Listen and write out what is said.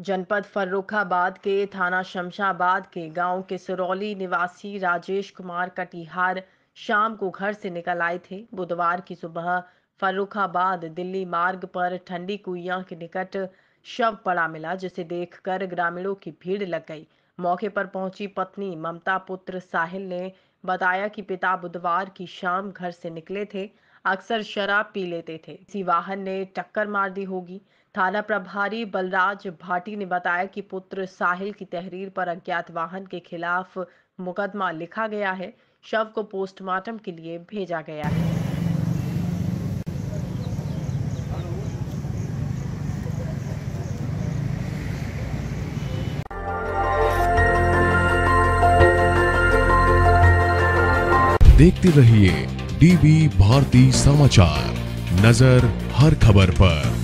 जनपद फर्रुखाबाद के थाना शमशाबाद के गाँव के सिरौली निवासी राजेश कुमार कटिहार शाम को घर से निकल आए थे। बुधवार की सुबह फर्रुखाबाद दिल्ली मार्ग पर ठंडी कुइया के निकट शव पड़ा मिला, जिसे देखकर ग्रामीणों की भीड़ लग गई। मौके पर पहुँची पत्नी ममता पुत्र साहिल ने बताया कि पिता बुधवार की शाम घर से निकले थे। अक्सर शराब पी लेते थे। किसी वाहन ने टक्कर मार दी होगी। थाना प्रभारी बलराज भाटी ने बताया कि पुत्र साहिल की तहरीर पर अज्ञात वाहन के खिलाफ मुकदमा लिखा गया है। शव को पोस्टमार्टम के लिए भेजा गया है। देखते रहिए डीबी भारती समाचार नज़र हर खबर पर।